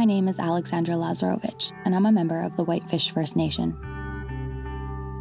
My name is Alexandra Lazarovich, and I'm a member of the Whitefish First Nation.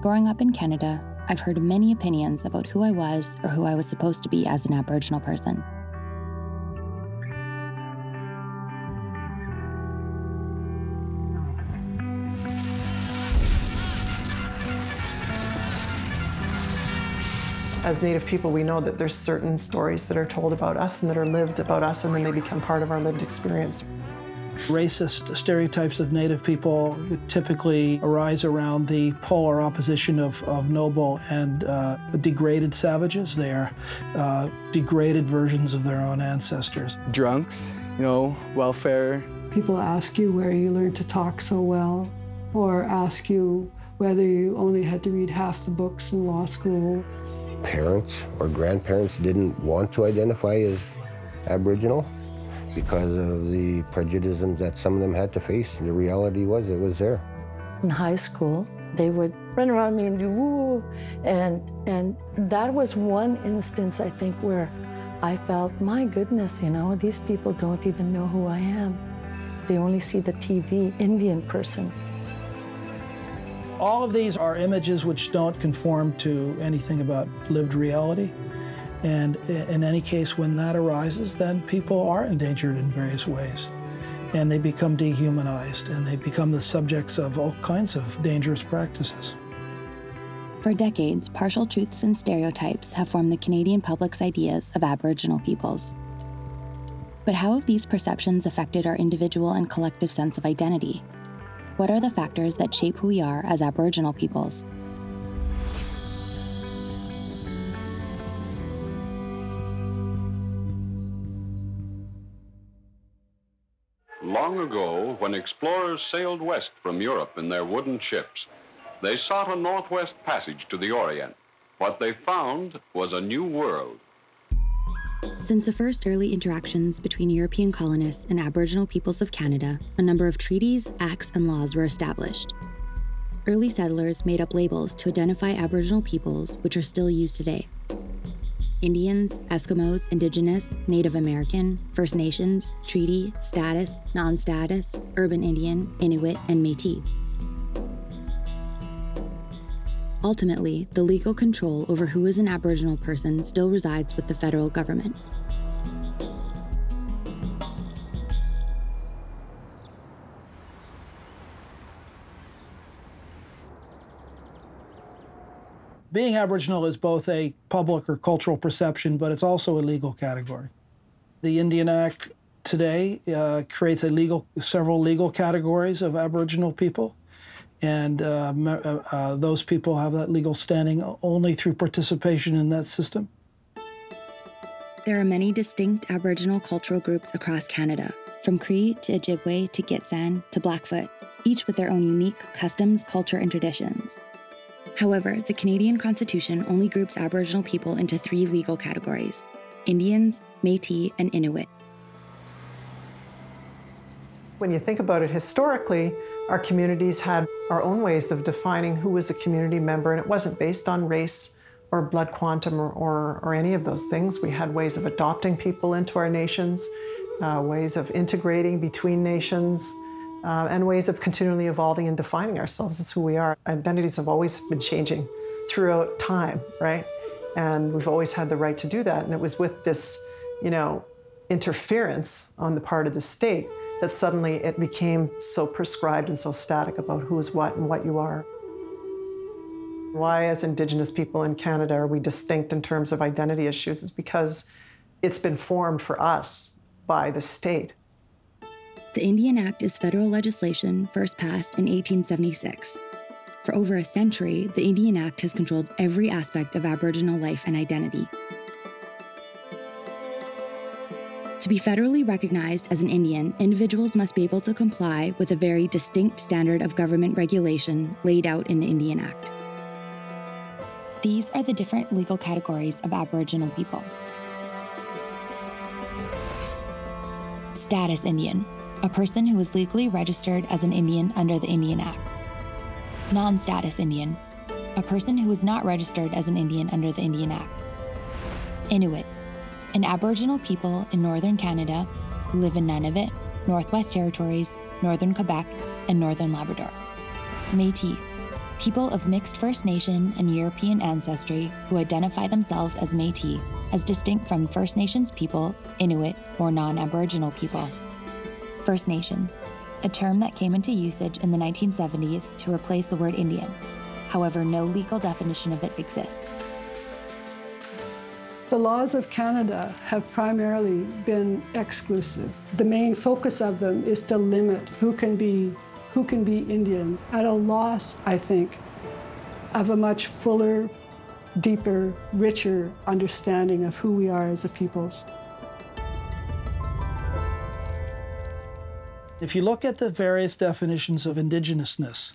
Growing up in Canada, I've heard many opinions about who I was or who I was supposed to be as an Aboriginal person. As Native people, we know that there's certain stories that are told about us and that are lived about us, and then they become part of our lived experience. Racist stereotypes of Native people typically arise around the polar opposition of, of noble and uh, degraded savages. They are uh, degraded versions of their own ancestors. Drunks, you know, welfare. People ask you where you learned to talk so well, or ask you whether you only had to read half the books in law school parents or grandparents didn't want to identify as Aboriginal because of the prejudices that some of them had to face. The reality was it was there. In high school, they would run around me and do woo, and and that was one instance I think where I felt, my goodness, you know, these people don't even know who I am. They only see the TV Indian person. All of these are images which don't conform to anything about lived reality. And in any case, when that arises, then people are endangered in various ways. And they become dehumanized and they become the subjects of all kinds of dangerous practices. For decades, partial truths and stereotypes have formed the Canadian public's ideas of Aboriginal peoples. But how have these perceptions affected our individual and collective sense of identity? What are the factors that shape who we are as Aboriginal peoples? Long ago, when explorers sailed west from Europe in their wooden ships, they sought a northwest passage to the Orient. What they found was a new world. Since the first early interactions between European colonists and Aboriginal peoples of Canada, a number of treaties, acts, and laws were established. Early settlers made up labels to identify Aboriginal peoples, which are still used today. Indians, Eskimos, Indigenous, Native American, First Nations, Treaty, Status, Non Status, Urban Indian, Inuit, and Metis. Ultimately, the legal control over who is an Aboriginal person still resides with the federal government. Being Aboriginal is both a public or cultural perception, but it's also a legal category. The Indian Act today uh, creates a legal, several legal categories of Aboriginal people and uh, uh, uh, those people have that legal standing only through participation in that system. There are many distinct Aboriginal cultural groups across Canada, from Cree to Ojibwe to Gitxsan to Blackfoot, each with their own unique customs, culture, and traditions. However, the Canadian Constitution only groups Aboriginal people into three legal categories Indians, Metis, and Inuit. When you think about it historically, our communities had our own ways of defining who was a community member, and it wasn't based on race or blood quantum or, or, or any of those things. We had ways of adopting people into our nations, uh, ways of integrating between nations, uh, and ways of continually evolving and defining ourselves as who we are. Identities have always been changing throughout time, right? And we've always had the right to do that. And it was with this, you know, interference on the part of the state that suddenly it became so prescribed and so static about who is what and what you are. Why, as Indigenous people in Canada, are we distinct in terms of identity issues? Is because it's been formed for us by the state. The Indian Act is federal legislation first passed in 1876. For over a century, the Indian Act has controlled every aspect of Aboriginal life and identity. To be federally recognized as an Indian, individuals must be able to comply with a very distinct standard of government regulation laid out in the Indian Act. These are the different legal categories of Aboriginal people. Status Indian, a person who is legally registered as an Indian under the Indian Act. Non status Indian, a person who is not registered as an Indian under the Indian Act. Inuit, an Aboriginal people in northern Canada who live in Nunavut, Northwest Territories, Northern Quebec, and Northern Labrador. Metis, people of mixed First Nation and European ancestry who identify themselves as Metis, as distinct from First Nations people, Inuit, or non Aboriginal people. First Nations, a term that came into usage in the 1970s to replace the word Indian. However, no legal definition of it exists. The laws of Canada have primarily been exclusive. The main focus of them is to limit who can be who can be Indian at a loss, I think, of a much fuller, deeper, richer understanding of who we are as a peoples. If you look at the various definitions of indigenousness,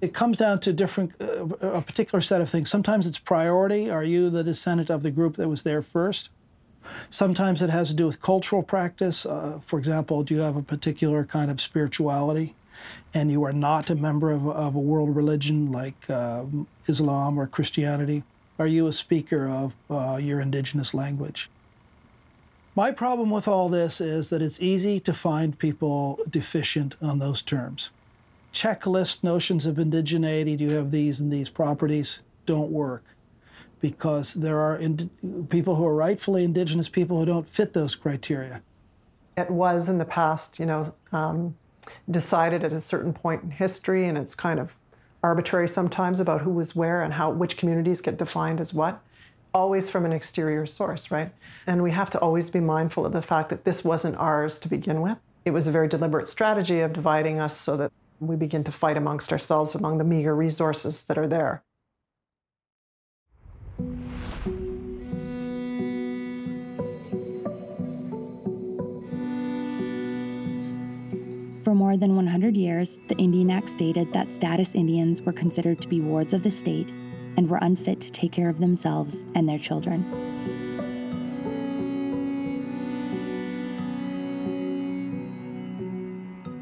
it comes down to different, uh, a particular set of things. Sometimes it's priority. Are you the descendant of the group that was there first? Sometimes it has to do with cultural practice. Uh, for example, do you have a particular kind of spirituality? And you are not a member of, of a world religion like uh, Islam or Christianity? Are you a speaker of uh, your indigenous language? My problem with all this is that it's easy to find people deficient on those terms. Checklist notions of indigeneity, do you have these and these properties, don't work. Because there are people who are rightfully indigenous people who don't fit those criteria. It was in the past, you know, um, decided at a certain point in history, and it's kind of arbitrary sometimes about who was where and how which communities get defined as what always from an exterior source right? And we have to always be mindful of the fact that this wasn't ours to begin with. It was a very deliberate strategy of dividing us so that we begin to fight amongst ourselves among the meager resources that are there. For more than 100 years, the Indian Act stated that status Indians were considered to be wards of the state and were unfit to take care of themselves and their children.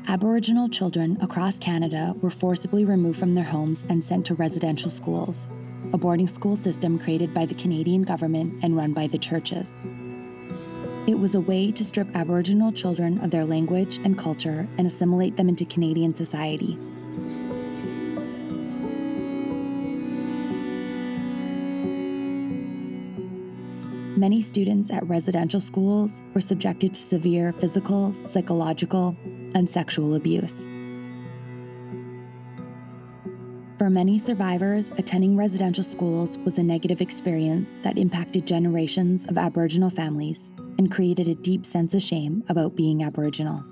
Aboriginal children across Canada were forcibly removed from their homes and sent to residential schools, a boarding school system created by the Canadian government and run by the churches. It was a way to strip Aboriginal children of their language and culture and assimilate them into Canadian society. Many students at residential schools were subjected to severe physical, psychological, and sexual abuse. For many survivors, attending residential schools was a negative experience that impacted generations of Aboriginal families and created a deep sense of shame about being Aboriginal.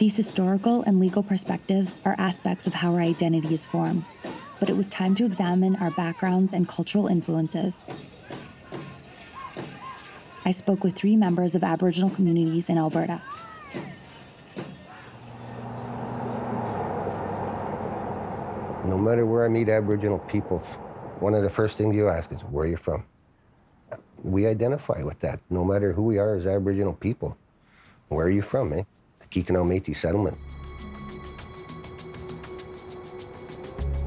These historical and legal perspectives are aspects of how our identity is formed but it was time to examine our backgrounds and cultural influences. I spoke with three members of Aboriginal communities in Alberta. No matter where I meet Aboriginal people, one of the first things you ask is, where are you from? We identify with that, no matter who we are as Aboriginal people. Where are you from, eh? The Kikino Métis settlement.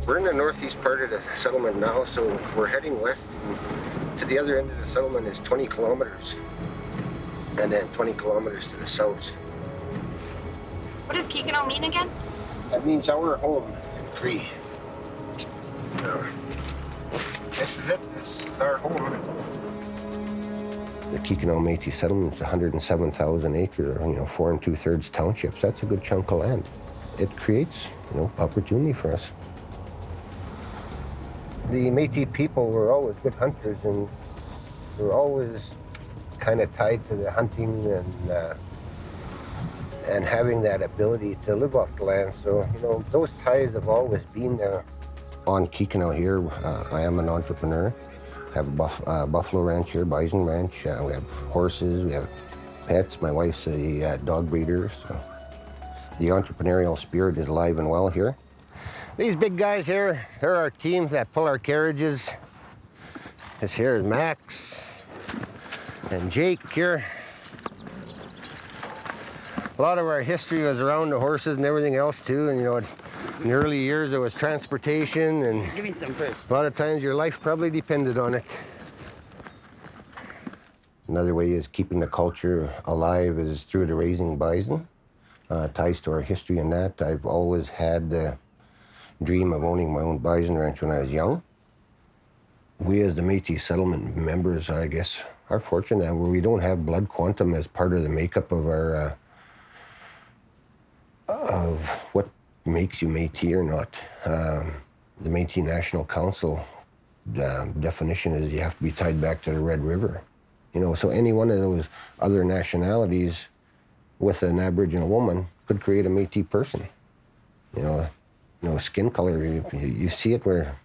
We're in the northeast part of the settlement now, so we're heading west. to the other end of the settlement is 20 kilometers, and then 20 kilometers to the south. What does Kikino mean again? That means our home in Cree. Uh, this is it. This is our home. The Kikino Métis settlement is 107,000 acres, you know, four and two thirds townships. That's a good chunk of land. It creates, you know, opportunity for us the Métis people were always good hunters and were always kind of tied to the hunting and uh, and having that ability to live off the land. So you know those ties have always been there. On Kikino here, uh, I am an entrepreneur. Have a buff, uh, buffalo ranch here, bison ranch. Uh, we have horses, we have pets. My wife's a uh, dog breeder, so the entrepreneurial spirit is alive and well here. These big guys here, they're our team that pull our carriages. This here is Max and Jake here. A lot of our history was around the horses and everything else too, and you know, In the early years, there was transportation, and Give me some first. a lot of times your life probably depended on it. Another way is keeping the culture alive is through the raising bison. Uh, ties to our history and that. I've always had the dream of owning my own bison ranch when I was young. We as the Métis settlement members, I guess, are fortunate where we don't have blood quantum as part of the makeup of our uh, of what makes you Métis or not. Um, the Métis National Council uh, definition is you have to be tied back to the Red River. You know, so any one of those other nationalities with an Aboriginal woman could create a Métis person. You know, you know, skin color. You, you see it where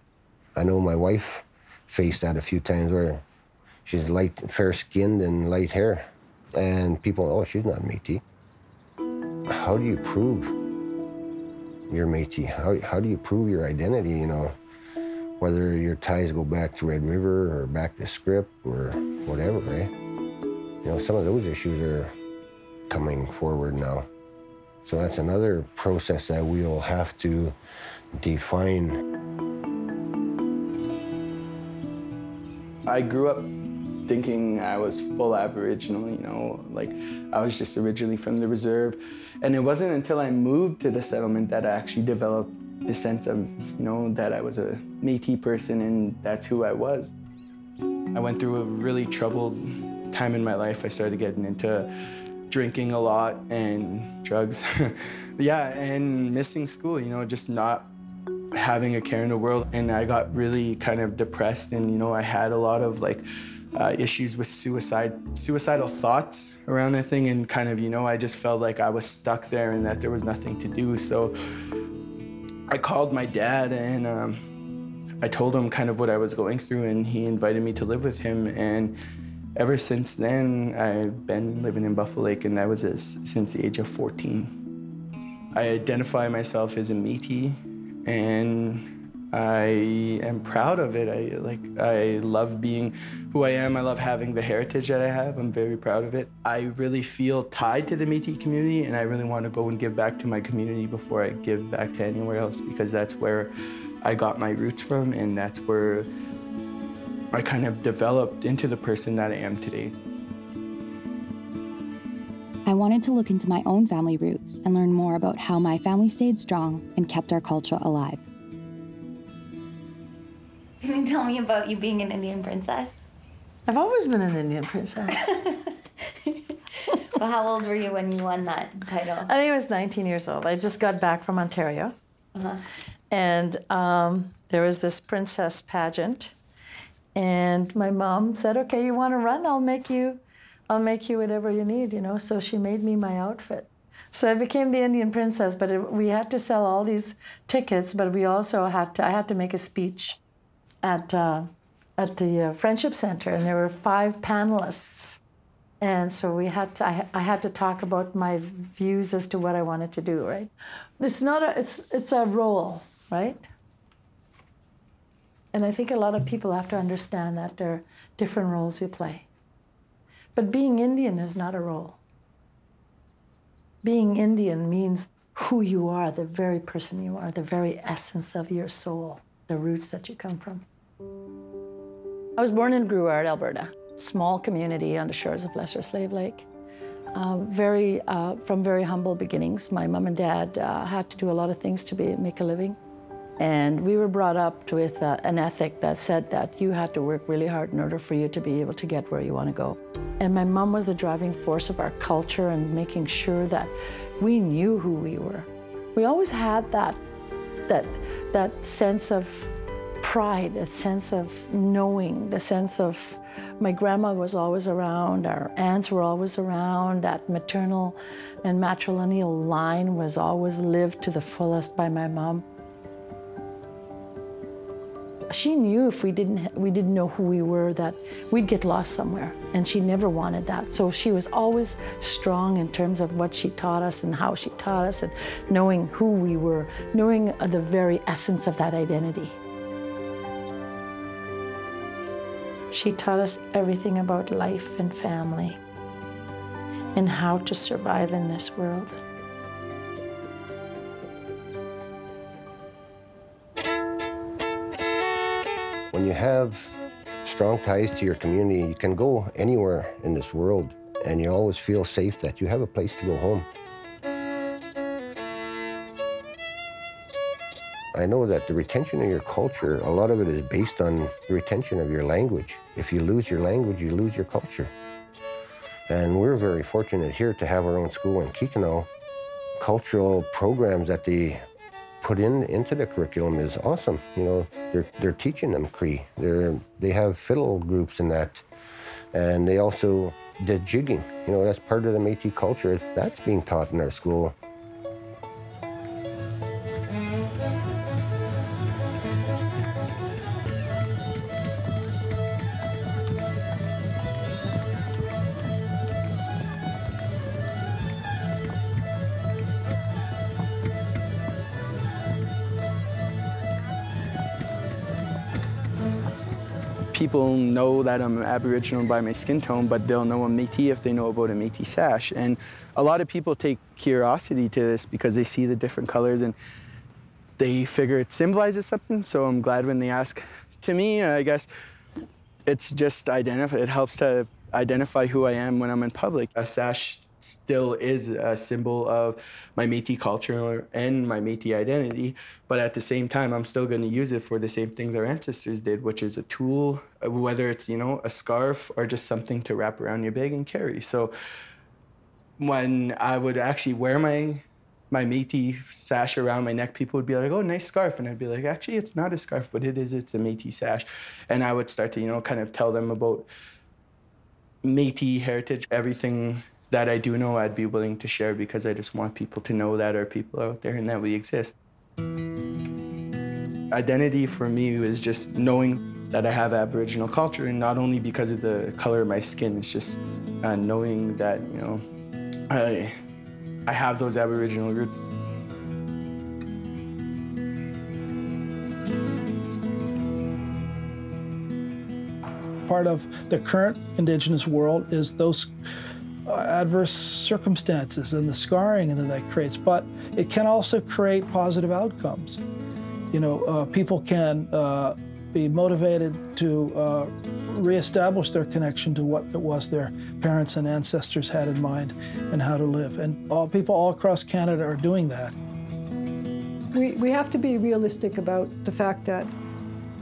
I know my wife faced that a few times where she's light, fair skinned and light hair, and people, oh, she's not Métis. How do you prove you're Métis? How, how do you prove your identity? You know, whether your ties go back to Red River or back to Scrip or whatever, eh? You know, some of those issues are coming forward now. So that's another process that we'll have to define. I grew up thinking I was full Aboriginal, you know, like I was just originally from the reserve. And it wasn't until I moved to the settlement that I actually developed the sense of, you know, that I was a Métis person and that's who I was. I went through a really troubled time in my life. I started getting into drinking a lot and drugs. yeah, and missing school, you know, just not having a care in the world. And I got really kind of depressed and, you know, I had a lot of like uh, issues with suicide, suicidal thoughts around the thing. And kind of, you know, I just felt like I was stuck there and that there was nothing to do. So I called my dad and um, I told him kind of what I was going through and he invited me to live with him. And ever since then, I've been living in Buffalo Lake and that was since the age of 14. I identify myself as a Métis and I am proud of it. I like I love being who I am. I love having the heritage that I have. I'm very proud of it. I really feel tied to the Métis community and I really want to go and give back to my community before I give back to anywhere else because that's where I got my roots from and that's where I kind of developed into the person that I am today. I wanted to look into my own family roots and learn more about how my family stayed strong and kept our culture alive. You tell me about you being an Indian princess? I've always been an Indian princess. well, how old were you when you won that title? I think I was 19 years old. I just got back from Ontario. Uh-huh. And um, there was this princess pageant. And my mom said, okay, you want to run? I'll make you, I'll make you whatever you need, you know. So she made me my outfit. So I became the Indian princess, but it, we had to sell all these tickets, but we also had to, I had to make a speech at, uh, at the uh, Friendship Center, and there were five panelists. And so we had to, I, I, had to talk about my views as to what I wanted to do, right? It's not a, it's, it's a role, right? And I think a lot of people have to understand that there are different roles you play. But being Indian is not a role. Being Indian means who you are, the very person you are, the very essence of your soul, the roots that you come from. I was born in Grouard, Alberta, small community on the shores of Lesser Slave Lake. Uh, very, uh, from very humble beginnings. My mom and dad uh, had to do a lot of things to be, make a living. And we were brought up with uh, an ethic that said that you had to work really hard in order for you to be able to get where you want to go. And my mom was the driving force of our culture and making sure that we knew who we were. We always had that, that, that sense of pride, that sense of knowing, the sense of my grandma was always around, our aunts were always around, that maternal and matrilineal line was always lived to the fullest by my mom. She knew if we didn't we didn't know who we were that we'd get lost somewhere and she never wanted that. So she was always strong in terms of what she taught us and how she taught us and knowing who we were, knowing uh, the very essence of that identity. She taught us everything about life and family and how to survive in this world. You have strong ties to your community, you can go anywhere in this world and you always feel safe that you have a place to go home. I know that the retention of your culture, a lot of it is based on the retention of your language. If you lose your language, you lose your culture. And we're very fortunate here to have our own school in Kikino. Cultural programs that they put in into the curriculum is awesome. You know, they're, they're teaching them Cree. They're, they have fiddle groups and that. And they also did jigging. You know, that's part of the Métis culture. That's being taught in our school. People know that I'm Aboriginal by my skin tone, but they'll know I'm Métis if they know about a Métis sash. And a lot of people take curiosity to this because they see the different colors and they figure it symbolizes something. So I'm glad when they ask. To me, I guess it's just identify. It helps to identify who I am when I'm in public. A sash still is a symbol of my Métis culture and my Métis identity, but at the same time, I'm still going to use it for the same things our ancestors did, which is a tool, uh, whether it's, you know, a scarf or just something to wrap around your bag and carry. So when I would actually wear my my Métis sash around my neck, people would be like, oh, nice scarf. And I'd be like, actually, it's not a scarf, but it is, it's a Métis sash. And I would start to, you know, kind of tell them about Métis heritage, everything that I do know I'd be willing to share because I just want people to know that are people out there and that we exist. Identity for me is just knowing that I have Aboriginal culture, and not only because of the color of my skin, it's just uh, knowing that, you know, I, I have those Aboriginal roots. Part of the current Indigenous world is those adverse circumstances and the scarring that that creates, but it can also create positive outcomes. You know, uh, people can uh, be motivated to uh, reestablish their connection to what it was their parents and ancestors had in mind and how to live. And all people all across Canada are doing that. We, we have to be realistic about the fact that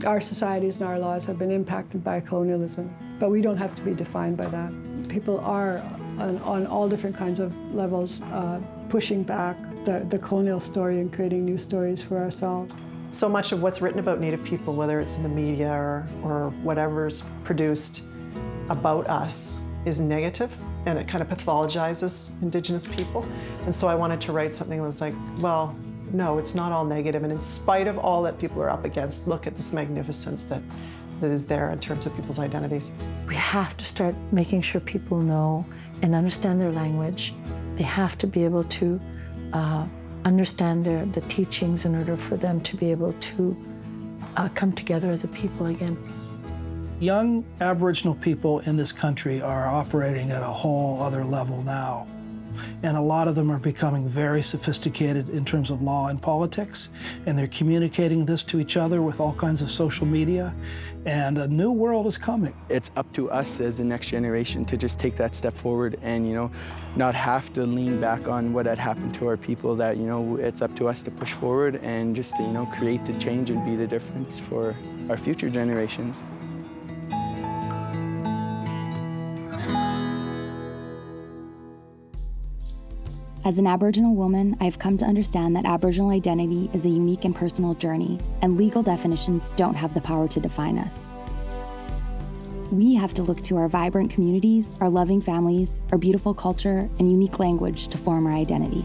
our societies and our laws have been impacted by colonialism, but we don't have to be defined by that. People are on, on all different kinds of levels, uh, pushing back the, the colonial story and creating new stories for ourselves. So much of what's written about Native people, whether it's in the media or, or whatever's produced about us, is negative and it kind of pathologizes Indigenous people. And so I wanted to write something that was like, well, no, it's not all negative. And in spite of all that people are up against, look at this magnificence that, that is there in terms of people's identities. We have to start making sure people know and understand their language. They have to be able to uh, understand their, the teachings in order for them to be able to uh, come together as a people again. Young Aboriginal people in this country are operating at a whole other level now. And a lot of them are becoming very sophisticated in terms of law and politics, and they're communicating this to each other with all kinds of social media, and a new world is coming. It's up to us as the next generation to just take that step forward and, you know, not have to lean back on what had happened to our people, that, you know, it's up to us to push forward and just to, you know, create the change and be the difference for our future generations. As an Aboriginal woman, I've come to understand that Aboriginal identity is a unique and personal journey, and legal definitions don't have the power to define us. We have to look to our vibrant communities, our loving families, our beautiful culture, and unique language to form our identity.